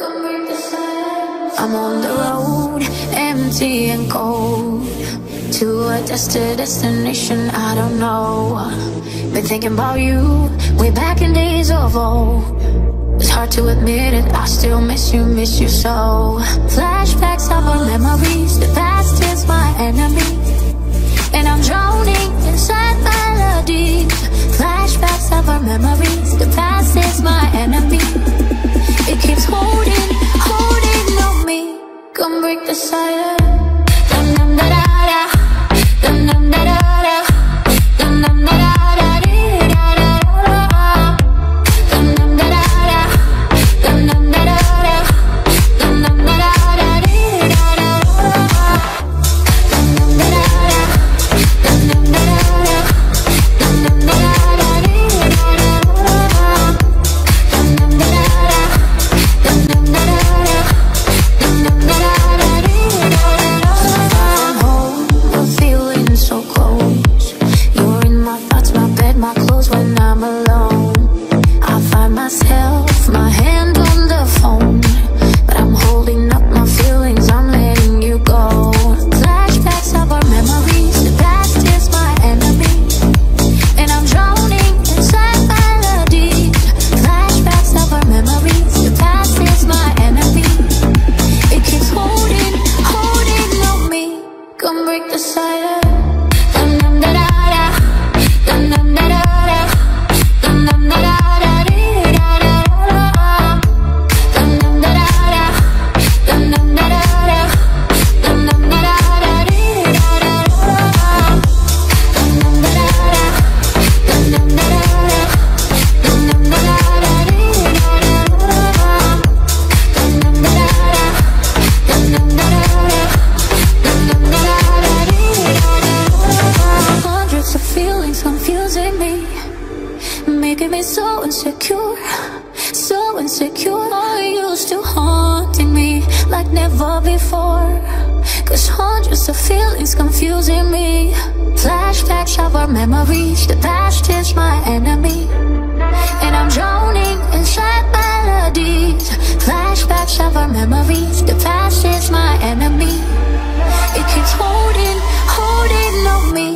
I'm on the road, empty and cold. To a destination I don't know. Been thinking about you, way back in days of old. It's hard to admit it, I still miss you, miss you so. Flashbacks of our memories, the past is my enemy. And I'm drowning inside melodies Flashbacks of our memories, myself, my hand on the phone But I'm holding up my feelings, I'm letting you go. Flashbacks of our memories, the past is my enemy And I'm drowning inside melodies Flashbacks of our memories, the past is my enemy. It keeps holding, holding on me. Come break the silence Dum dum da da da Dum dum da da da Dum dum da da so insecure So insecure. You still haunting me Like never before? Cause hundreds of feelings confusing me. Flashbacks of our memories The past is my enemy. And I'm drowning inside melodies. Flashbacks of our memories The past is my enemy. It keeps holding, holding on me.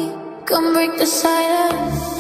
Come break the silence